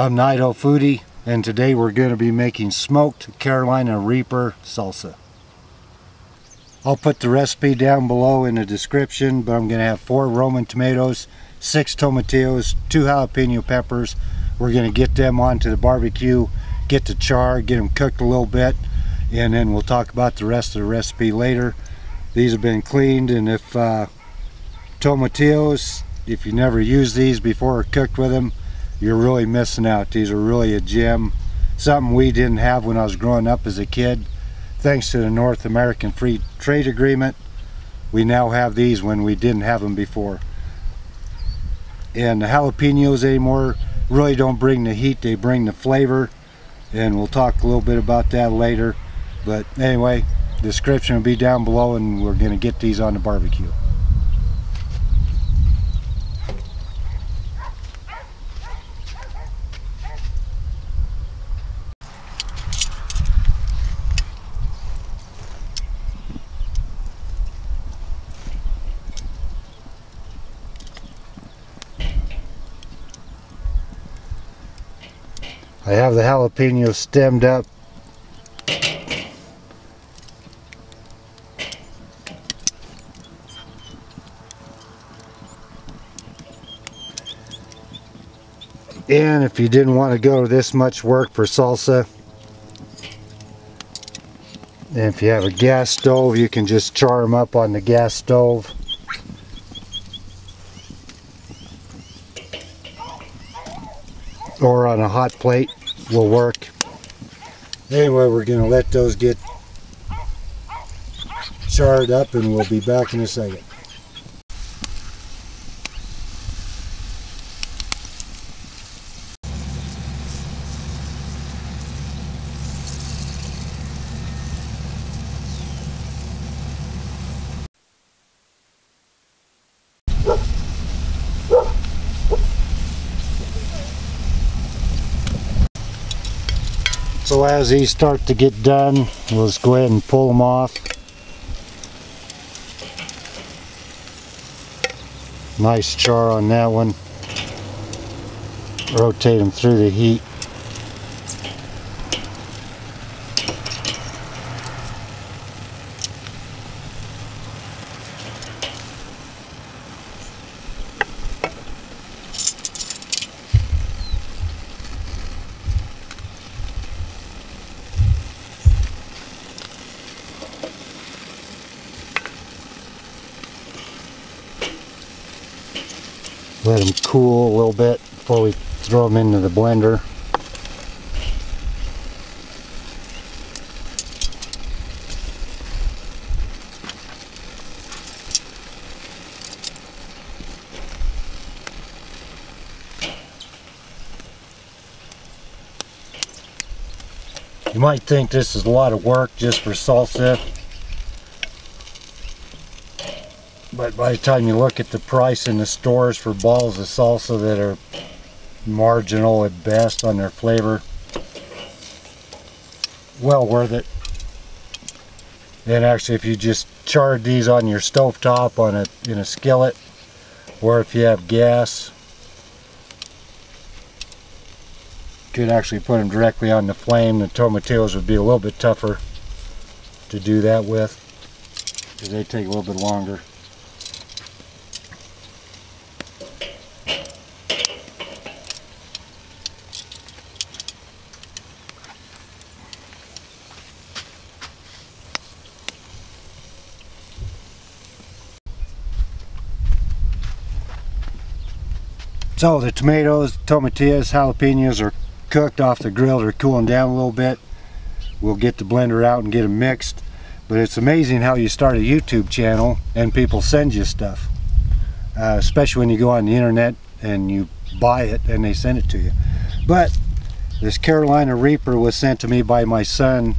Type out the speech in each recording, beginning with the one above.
I'm Idaho Foodie and today we're going to be making smoked Carolina Reaper salsa. I'll put the recipe down below in the description but I'm going to have four Roman tomatoes, six tomatillos, two jalapeno peppers. We're going to get them onto the barbecue, get the char, get them cooked a little bit and then we'll talk about the rest of the recipe later. These have been cleaned and if uh, tomatillos, if you never used these before or cooked with them, you're really missing out. These are really a gem. Something we didn't have when I was growing up as a kid. Thanks to the North American Free Trade Agreement, we now have these when we didn't have them before. And the jalapenos anymore really don't bring the heat, they bring the flavor. And we'll talk a little bit about that later. But anyway, description will be down below and we're going to get these on the barbecue. I have the jalapeno stemmed up. And if you didn't want to go this much work for salsa, and if you have a gas stove, you can just char them up on the gas stove. or on a hot plate will work. Anyway, we're going to let those get charred up and we'll be back in a second. So as these start to get done, we'll just go ahead and pull them off. Nice char on that one. Rotate them through the heat. Let them cool a little bit before we throw them into the blender. You might think this is a lot of work just for salsa but by the time you look at the price in the stores for balls of salsa that are marginal at best on their flavor. Well worth it. And actually if you just charred these on your stove top on a in a skillet or if you have gas could actually put them directly on the flame the tomatillos would be a little bit tougher to do that with because they take a little bit longer So the tomatoes, tomatillos, jalapenos are cooked off the grill. They're cooling down a little bit. We'll get the blender out and get them mixed. But it's amazing how you start a YouTube channel and people send you stuff. Uh, especially when you go on the internet and you buy it and they send it to you. But this Carolina Reaper was sent to me by my son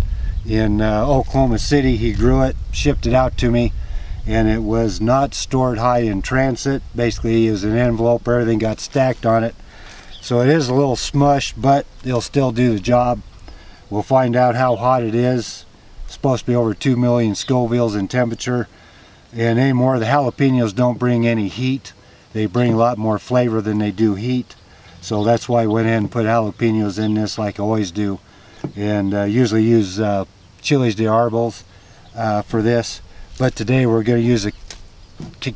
in uh, Oklahoma City. He grew it, shipped it out to me and it was not stored high in transit. Basically, it was an envelope, everything got stacked on it. So it is a little smushed, but it'll still do the job. We'll find out how hot it is. It's supposed to be over 2 million Scovilles in temperature. And anymore, the jalapenos don't bring any heat. They bring a lot more flavor than they do heat. So that's why I went ahead and put jalapenos in this like I always do. And uh, usually use uh, chilies de arbol uh, for this. But today we're going to use a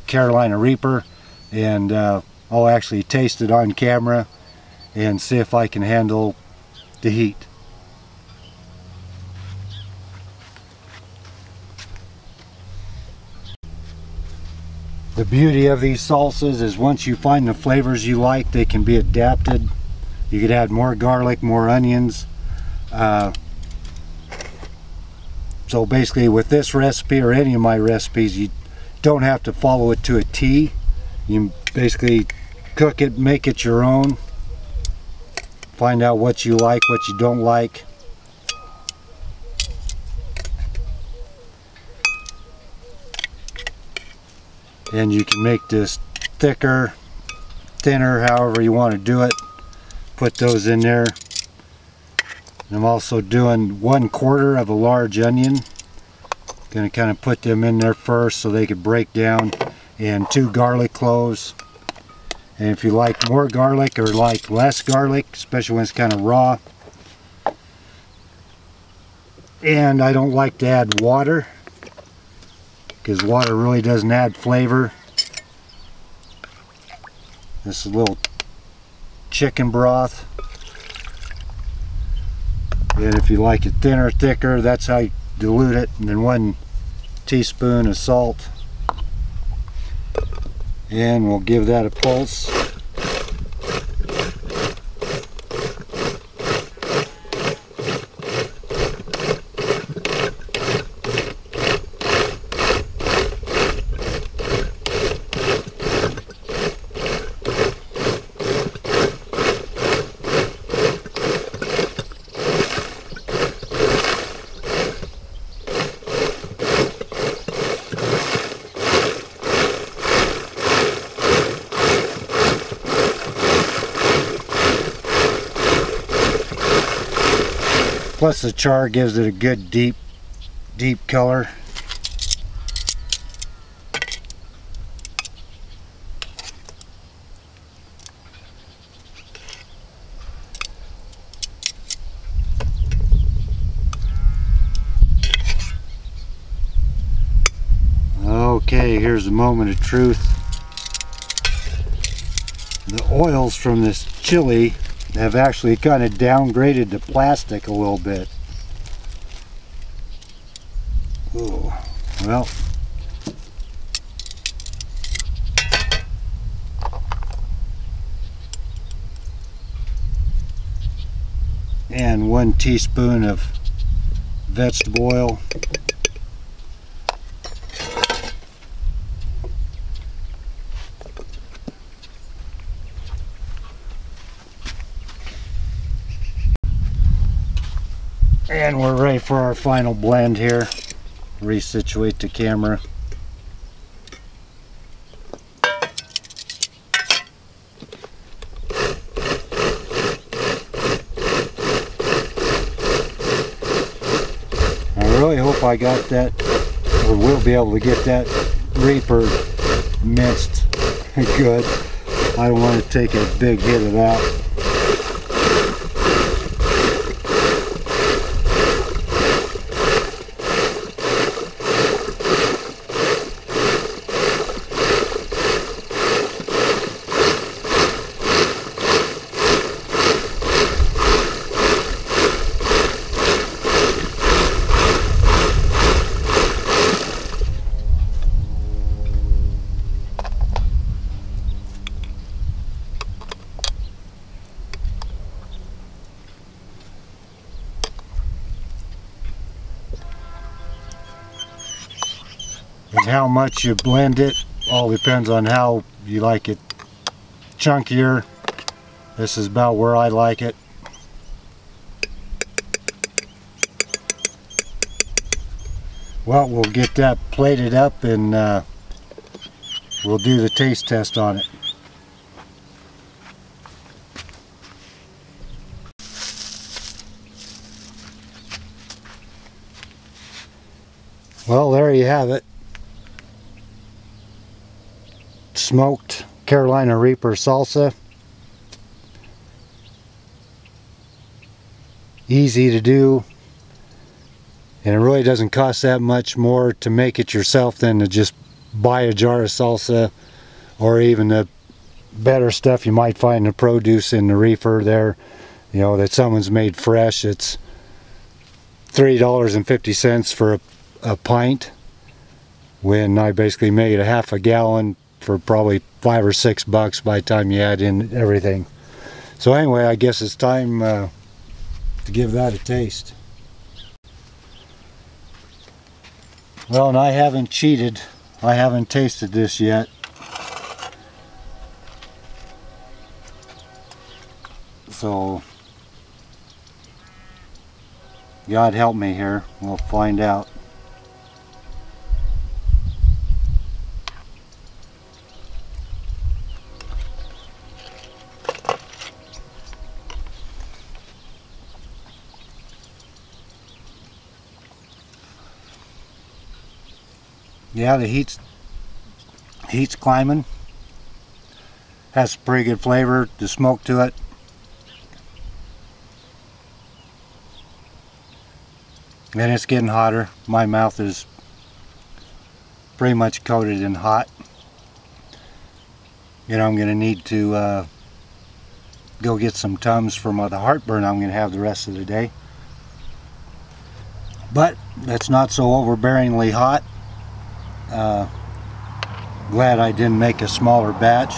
Carolina Reaper and uh, I'll actually taste it on camera and see if I can handle the heat. The beauty of these salsas is once you find the flavors you like, they can be adapted. You could add more garlic, more onions. Uh, so basically with this recipe or any of my recipes, you don't have to follow it to a T. You basically cook it, make it your own. Find out what you like, what you don't like. and you can make this thicker thinner however you want to do it put those in there I'm also doing one quarter of a large onion gonna kind of put them in there first so they could break down and two garlic cloves and if you like more garlic or like less garlic especially when it's kind of raw and I don't like to add water because water really doesn't add flavor. This is a little chicken broth. And if you like it thinner, thicker, that's how you dilute it. And then one teaspoon of salt. And we'll give that a pulse. Plus the char gives it a good deep, deep color. Okay, here's the moment of truth. The oils from this chili have actually kind of downgraded the plastic a little bit. Well. And one teaspoon of vegetable oil. And we're ready for our final blend here. Resituate the camera. I really hope I got that, or will be able to get that Reaper minced good. I don't want to take a big hit of that. How much you blend it. All depends on how you like it. Chunkier. This is about where I like it. Well we'll get that plated up and uh, we'll do the taste test on it. Well there you have it smoked Carolina Reaper salsa. easy to do and it really doesn't cost that much more to make it yourself than to just buy a jar of salsa or even the better stuff you might find in the produce in the reefer there you know that someone's made fresh it's three dollars and fifty cents for a, a pint when I basically made a half a gallon for probably five or six bucks by the time you add in everything. So anyway I guess it's time uh, to give that a taste. Well and I haven't cheated. I haven't tasted this yet. So God help me here. We'll find out yeah the heat's heat's climbing. Has a pretty good flavor the smoke to it. And it's getting hotter. My mouth is pretty much coated in hot. You know I'm gonna need to uh, go get some Tums for my, the heartburn I'm gonna have the rest of the day. But it's not so overbearingly hot uh, glad I didn't make a smaller batch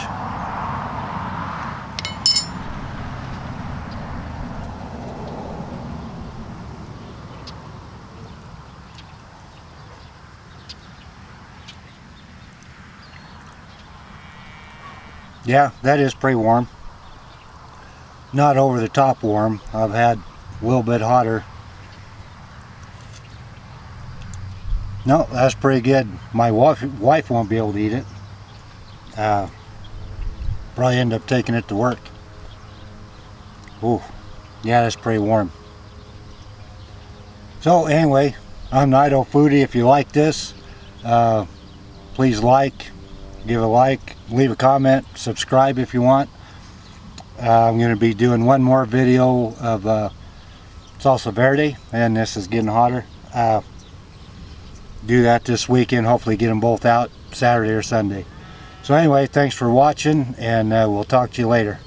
Yeah, that is pretty warm. Not over the top warm. I've had a little bit hotter. No, that's pretty good. My wife, wife won't be able to eat it. Uh, probably end up taking it to work. Ooh, yeah, that's pretty warm. So anyway, I'm Idaho Foodie. If you like this, uh, please like, give a like, leave a comment, subscribe if you want. Uh, I'm going to be doing one more video of uh, salsa verde and this is getting hotter. Do that this weekend, hopefully get them both out Saturday or Sunday. So anyway, thanks for watching and uh, we'll talk to you later.